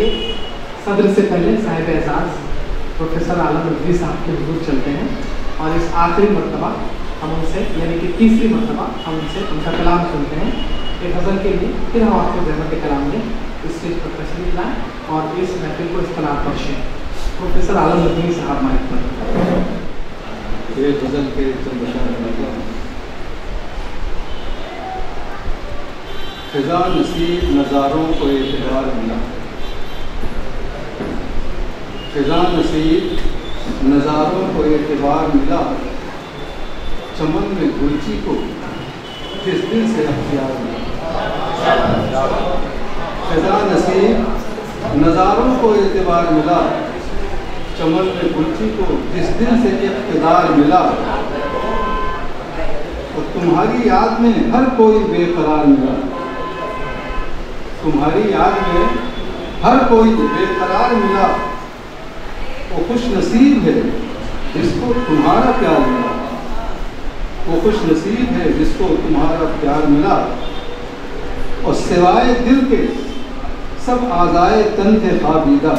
آئیے صدر سے پہلے صاحب اعزاز پروفیسر عالم ندوی صاحب کے حضور چلتے ہیں اور اس آخری مرتبہ ہم ان سے یعنی کہ تیسری مرتبہ ہم ان سے ان کا کلام سنتے ہیں۔ ایک حضر کے لیے پھر ہم آپ کو زحمت کے کلام میں اسٹیج پر تشریف لائیں اور اس محفل کو اس اختلاف بخشیں۔ پروفیسر عالم ندوی صاحب مائک پر۔ خزاں نصیب نظاروں کو اعتبار ملا۔ فضا نصیب، نظاروں کو اعتبار ملا، چمن میں گلچی کو کس دن سے اختیار ملا۔ فضا نصیب، نظاروں کو اعتبار ملا، چمن میں گلچی کو جس دن سے اقتدار ملا۔ اور تمہاری یاد میں ہر کوئی بے قرار ملا۔ تمہاری یاد میں ہر کوئی بے قرار ملا۔ وہ خوش نصیب ہے جس کو تمہارا پیار ملا۔ وہ خوش نصیب ہے جس کو تمہارا پیار ملا۔ اور سوائے دل کے سب آزائے تن تھے خوابیدہ۔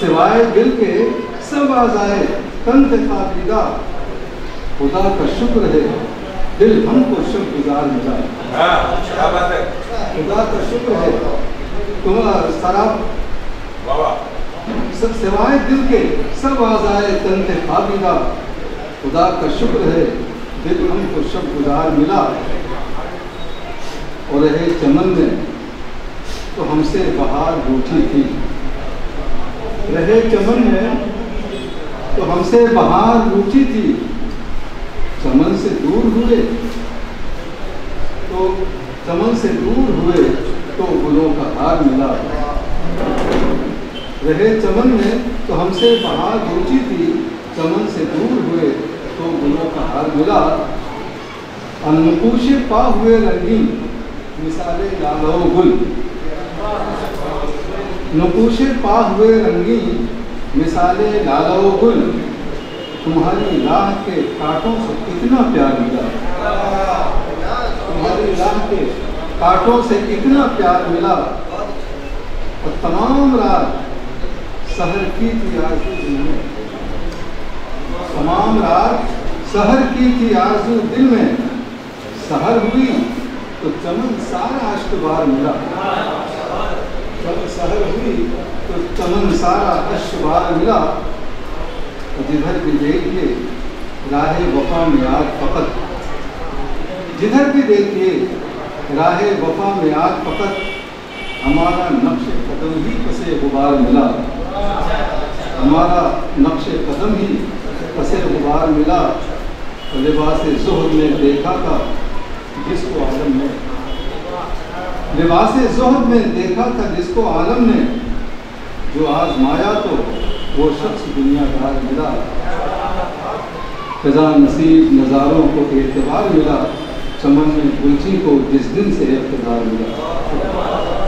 سوائے دل کے سب آزائے تن تھے خوابیدہ۔ خدا کا شکر ہے دل ہم کو شکر گزار ملا خدا کا شکر ہے۔ تمہارا سراب سب سوائے دل کے، سب آزائے تن تھے خابیدہ خدا کا شکر ہے دل ہم کو شب گزار ملا۔ اور رہے چمن میں تو ہم سے بہار روٹھی تھی۔ رہے چمن میں تو ہم سے بہار روٹھی تھی۔ چمن سے دور ہوئے تو، چمن سے دور ہوئے تو گلوں کا ہار ملا۔ رہے چمن میں تو ہم سے بہار گوچی تھی، چمن سے دور ہوئے تو گلوں کا ہار ملا۔ انکوش پا ہوئے رنگین، مثال جانو گل۔ نقوش پا ہوئے رنگین، مثال لالو گل۔ تمہاری راہ کے کاٹوں سے اتنا پیار ملا۔ تمہاری راہ کے کاٹوں سے اتنا پیار ملا۔ اور تمام رات سہر کی تھی آرزو دل میں۔ تمام رات سہر کی تھی آرزو دل میں۔ سہر ہوئی تو چمن سارا اشتبار ملا۔ جب ہوئی تو چمن سارا اشتبار ملا۔ جدھر بھی دیکھیے راہ وفا میں آج فقط۔ جدھر بھی دیکھیے راہ وفا میں آج فقط۔ ہمارا نقش قدم ہی پسے غبار ملا۔ ہمارا نقش قدم ہی پسے غبار ملا۔ لباس زہد میں دیکھا تھا، جس کو عالم نے۔ لباس زہد میں دیکھا تھا، جس کو عالم نے۔ جو آزمایا تو وہ شخص دنیا دار ملا۔ فضا نصیب نظاروں کو اعتبار ملا۔ چمن میں گلچی کو جس دن سے اقتدار ملا۔